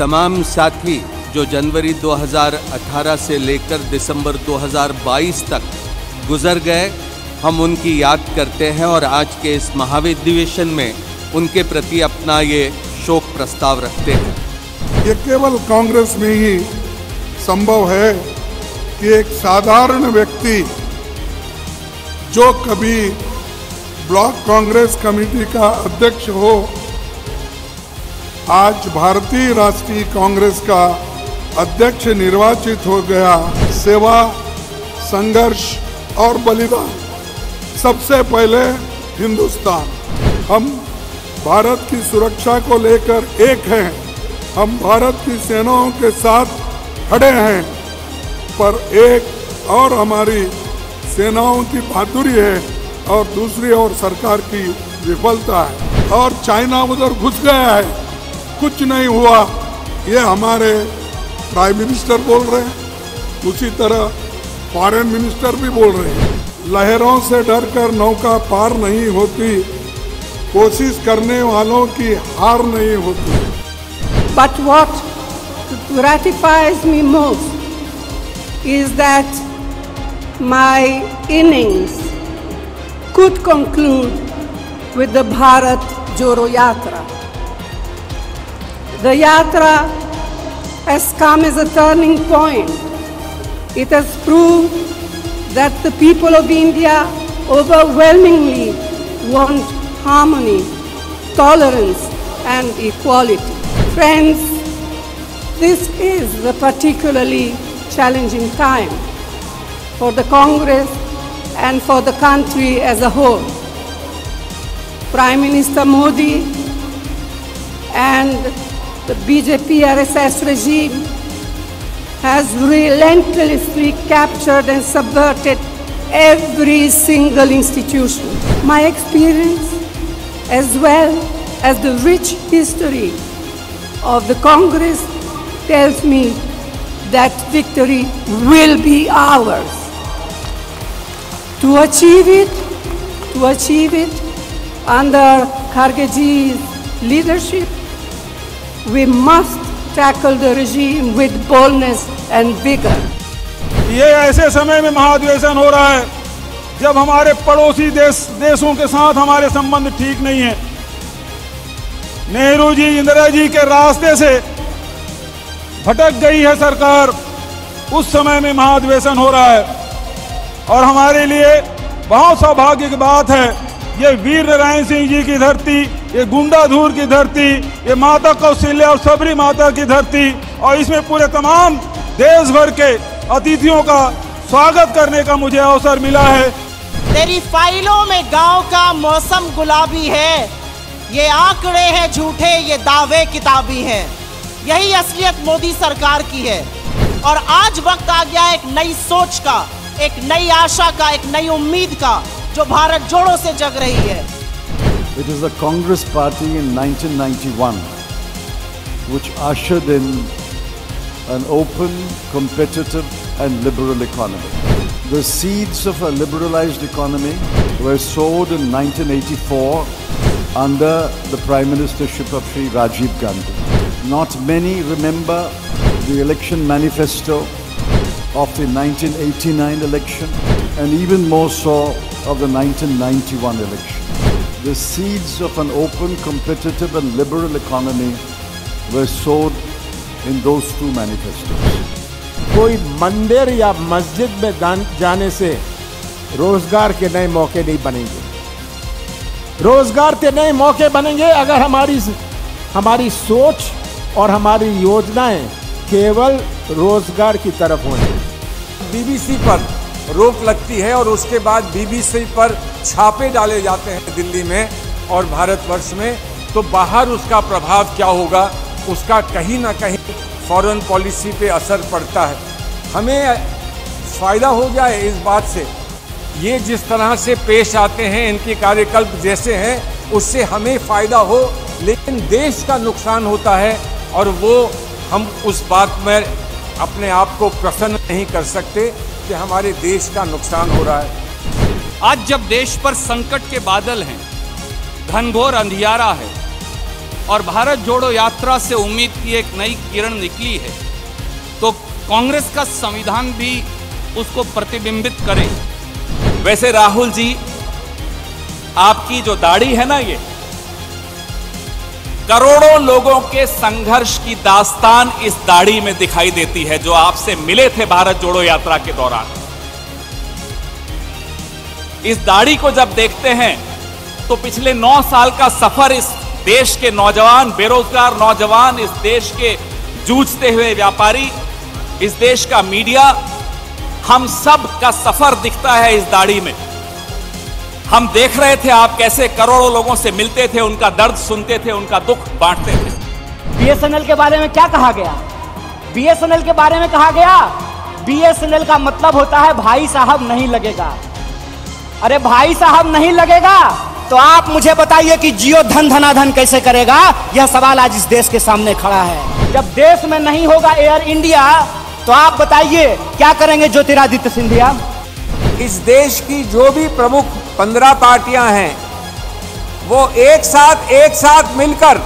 तमाम साथी जो जनवरी 2018 से लेकर दिसंबर 2022 तक गुजर गए, हम उनकी याद करते हैं और आज के इस महाविधिवेशन में उनके प्रति अपना ये शोक प्रस्ताव रखते हैं। ये केवल कांग्रेस में ही संभव है कि एक साधारण व्यक्ति जो कभी ब्लॉक कांग्रेस कमेटी का अध्यक्ष हो आज भारतीय राष्ट्रीय कांग्रेस का अध्यक्ष निर्वाचित हो गया सेवा, संघर्ष और बलिदान। सबसे पहले हिंदुस्तान। हम भारत की सुरक्षा को लेकर एक हैं। हम भारत की सेनाओं के साथ खड़े हैं। पर एक और हमारी सेनाओं की बहादुरी है और दूसरी ओर सरकार की विफलता है। और चाइना उधर घुस गया है। कुछ नहीं हुआ। ये हमारे प्राइम मिनिस्टर बोल रहे हैं। उसी तरह फॉरेन मिनिस्टर भी बोल रहे हैं। लहरों से डरकर नौका पार नहीं होती। कोशिश करने वालों की हार नहीं होती। But what gratifies me most is that my innings could conclude with the Bharat Joro Yatra. The Yatra has come as a turning point. It has proved that the people of India overwhelmingly want harmony, tolerance, and equality. Friends, this is a particularly challenging time for the Congress and for the country as a whole. Prime Minister Modi and the BJP RSS regime has relentlessly captured and subverted every single institution. My experience, as well as the rich history of the Congress, tells me that victory will be ours. To achieve it, to achieve it under Khargeji's leadership, we must tackle the regime with boldness and vigor. ये ऐसे समय में महाधिवेशन हो रहा है, जब हमारे पड़ोसी देश, देशों के साथ हमारे संबंध ठीक नहीं है। नेहरू जी, इंदिरा जी के रास्ते से भटक गई है सरकार। उस समय में महाधिवेशन हो रहा है। और हमारे लिए बहुत सौभाग्य की बात है, ये वीर नारायण सिंह जी की धरती ये गुंडाधूर की धरती, ये माता कौशल्या और सबरी माता की धरती, और इसमें पूरे तमाम देश भर के अतिथियों का स्वागत करने का मुझे अवसर मिला है। तेरी फाइलों में गाँव का मौसम गुलाबी है। ये आंकड़े हैं, झूठे, ये दावे किताबी हैं। यही असलियत मोदी सरकार की है। और आज वक्त आ गया एक नई सोच का, एक नई आशा का, एक नई उम्मीद का, जो भारत जोड़ों से जग रही है। It is the Congress Party in 1991 which ushered in an open, competitive, and liberal economy. The seeds of a liberalized economy were sowed in 1984 under the Prime Ministership of Sri Rajiv Gandhi. Not many remember the election manifesto of the 1989 election and even more so of the 1991 election. The seeds of an open, competitive, and liberal economy were sowed in those two manifestos. कोई मंदिर या मस्जिद में दान- जाने से रोज़गार के नए मौके नहीं बनेंगे रोज़गार के नए मौके बनेंगे अगर हमारी हमारी सोच और हमारी योजनाएँ केवल रोज़गार की तरफ़ हों बीबीसी पर रोक लगती है और उसके बाद बीबीसी पर छापे डाले जाते हैं दिल्ली में और भारतवर्ष में। तो बाहर उसका प्रभाव क्या होगा? उसका कहीं ना कहीं फॉरेन पॉलिसी पे असर पड़ता है। हमें फ़ायदा हो जाए इस बात से। ये जिस तरह से पेश आते हैं, इनके कार्यकल्प जैसे हैं, उससे हमें फ़ायदा हो, लेकिन देश का नुकसान होता है और वो हम उस बात में अपने आप को प्रसन्न नहीं कर सकते। कि हमारे देश का नुकसान हो रहा है। आज जब देश पर संकट के बादल हैं घनघोर अंधियारा है और भारत जोड़ो यात्रा से उम्मीद की एक नई किरण निकली है तो कांग्रेस का संविधान भी उसको प्रतिबिंबित करे। वैसे राहुल जी आपकी जो दाढ़ी है ना ये करोड़ों लोगों के संघर्ष की दास्तान इस दाढ़ी में दिखाई देती है, जो आपसे मिले थे भारत जोड़ो यात्रा के दौरान। इस दाढ़ी को जब देखते हैं तो पिछले नौ साल का सफ़र इस देश के नौजवान, बेरोजगार नौजवान, इस देश के जूझते हुए व्यापारी, इस देश का मीडिया, हम सब का सफ़र दिखता है इस दाढ़ी में। हम देख रहे थे आप कैसे करोड़ों लोगों से मिलते थे, उनका दर्द सुनते थे, उनका दुख बांटते थे। बीएसएनएल के बारे में क्या कहा गया? बीएसएनएल के बारे में कहा गया, बीएसएनएल का मतलब होता है भाई साहब नहीं लगेगा। अरे भाई साहब नहीं लगेगा? तो आप मुझे बताइए कि जियो धन धनाधन कैसे करेगा? यह सवाल आज इस देश के सामने खड़ा है। जब देश में नहीं होगा एयर इंडिया तो आप बताइए, क्या करेंगे ज्योतिरादित्य सिंधिया? इस देश की जो भी प्रमुख पंद्रह पार्टियाँ हैं, वो एक साथ एक साथ मिलकर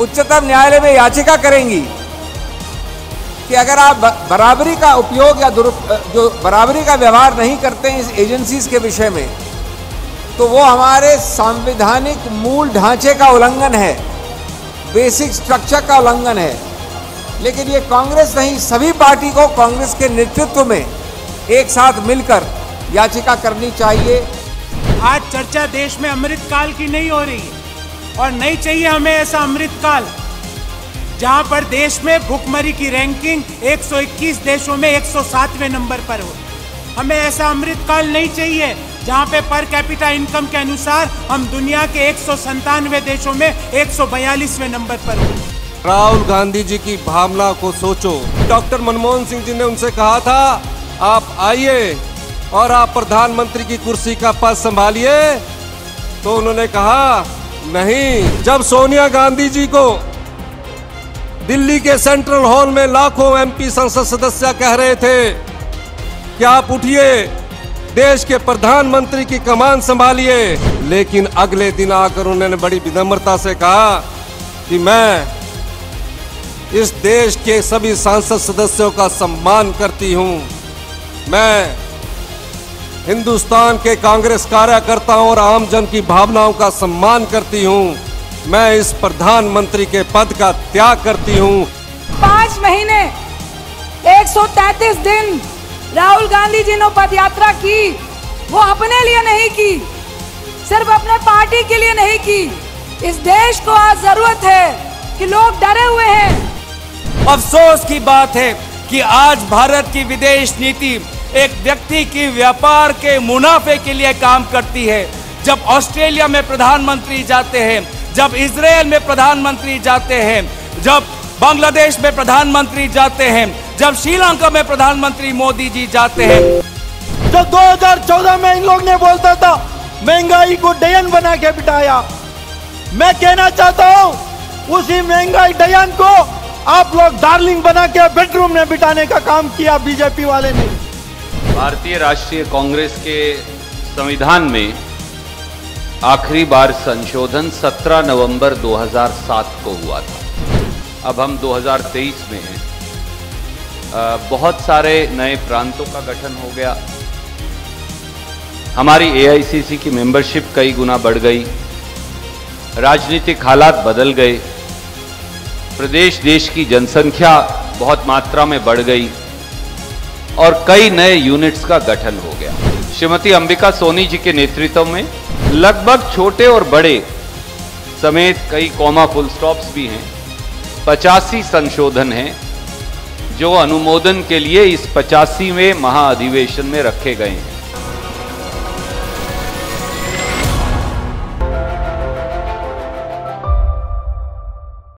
उच्चतम न्यायालय में याचिका करेंगी कि अगर आप बराबरी का उपयोग या जो बराबरी का व्यवहार नहीं करते हैं इस एजेंसीज के विषय में तो वो हमारे संवैधानिक मूल ढांचे का उल्लंघन है, बेसिक स्ट्रक्चर का उल्लंघन है। लेकिन ये कांग्रेस नहीं, सभी पार्टी को कांग्रेस के नेतृत्व में एक साथ मिलकर याचिका करनी चाहिए। आज चर्चा देश में अमृतकाल की नहीं हो रही है और नहीं चाहिए हमें ऐसा अमृतकाल जहाँ पर देश में भुखमरी की रैंकिंग 121 देशों में 107वें नंबर पर हो। हमें ऐसा अमृतकाल नहीं चाहिए जहाँ पे पर कैपिटा इनकम के अनुसार हम दुनिया के एक देशों में 142वें नंबर पर हो। राहुल गांधी जी की भावना को सोचो। डॉक्टर मनमोहन सिंह जी ने उनसे कहा था आप आइए और आप प्रधानमंत्री की कुर्सी का पद संभालिए। तो उन्होंने कहा, नहीं, जब सोनिया गांधी जी को दिल्ली के सेंट्रल हॉल में लाखों एमपी संसद सदस्य कह रहे थे कि आप उठिए, देश के प्रधानमंत्री की कमान संभालिए। लेकिन अगले दिन आकर उन्होंने बड़ी विनम्रता से कहा कि मैं इस देश के सभी सांसद सदस्यों का सम्मान करती हूँ। मैं हिंदुस्तान के कांग्रेस कार्यकर्ताओं और आम जन की भावनाओं का सम्मान करती हूँ। मैं इस प्रधानमंत्री के पद का त्याग करती हूँ। पाँच महीने 133 दिन राहुल गांधी जी ने पद यात्रा की। वो अपने लिए नहीं की सिर्फ़ अपने पार्टी के लिए नहीं की। इस देश को आज ज़रूरत है कि लोग डरे हुए हैं। अफसोस की बात है कि आज भारत की विदेश नीति एक व्यक्ति की व्यापार के मुनाफे के लिए काम करती है। जब ऑस्ट्रेलिया में प्रधानमंत्री जाते हैं, जब इसराइल में प्रधानमंत्री जाते हैं, जब बांग्लादेश में प्रधानमंत्री जाते हैं, जब श्रीलंका में प्रधानमंत्री मोदी जी जाते हैं। जब 2014 में इन लोग ने बोलता था, महँगाई को डयन बना के बिठाया। मैं कहना चाहता हूँ, उसी महँगाई डयन को आप लोग डार्लिंग बना के बेडरूम में बिठाने का काम किया बीजेपी वाले ने। भारतीय राष्ट्रीय कांग्रेस के संविधान में आखिरी बार संशोधन 17 नवंबर 2007 को हुआ था। अब हम 2023 में हैं। बहुत सारे नए प्रांतों का गठन हो गया। हमारी एआईसीसी की मेंबरशिप कई गुना बढ़ गई। राजनीतिक हालात बदल गए। प्रदेश देश की जनसंख्या बहुत मात्रा में बढ़ गई। और कई नए यूनिट्स का गठन हो गया। श्रीमती अंबिका सोनी जी के नेतृत्व में लगभग छोटे और बड़े समेत कई कॉमा फुल स्टॉप्स भी हैं। पचासी संशोधन हैं, जो अनुमोदन के लिए इस पचासीवें महाअधिवेशन में रखे गए हैं।